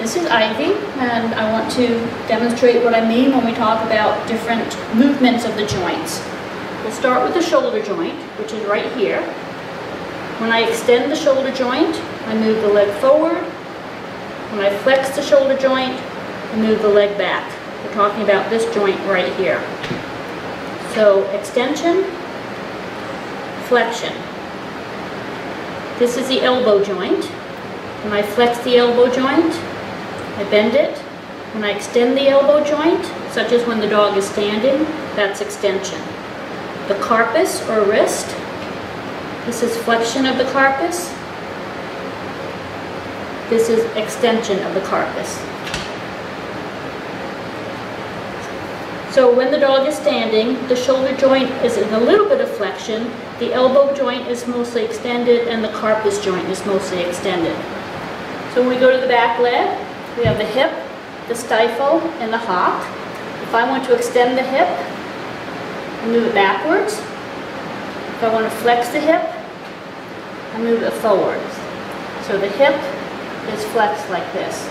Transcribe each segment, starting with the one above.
This is Ivy, and I want to demonstrate what I mean when we talk about different movements of the joints. We'll start with the shoulder joint, which is right here. When I extend the shoulder joint, I move the leg forward. When I flex the shoulder joint, I move the leg back. We're talking about this joint right here. So extension, flexion. This is the elbow joint. When I flex the elbow joint, I bend it. When I extend the elbow joint, such as when the dog is standing, that's extension. The carpus or wrist, this is flexion of the carpus. This is extension of the carpus. So when the dog is standing, the shoulder joint is in a little bit of flexion, the elbow joint is mostly extended, and the carpus joint is mostly extended. So when we go to the back leg, we have the hip, the stifle, and the hock. If I want to extend the hip, I move it backwards. If I want to flex the hip, I move it forwards. So the hip is flexed like this.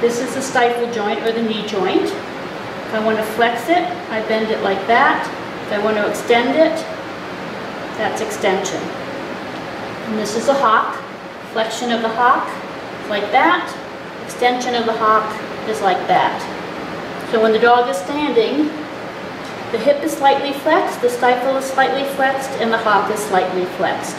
This is the stifle joint or the knee joint. If I want to flex it, I bend it like that. If I want to extend it, that's extension. And this is the hock. Flexion of the hock, like that. Extension of the hock is like that. So when the dog is standing, the hip is slightly flexed, the stifle is slightly flexed, and the hock is slightly flexed.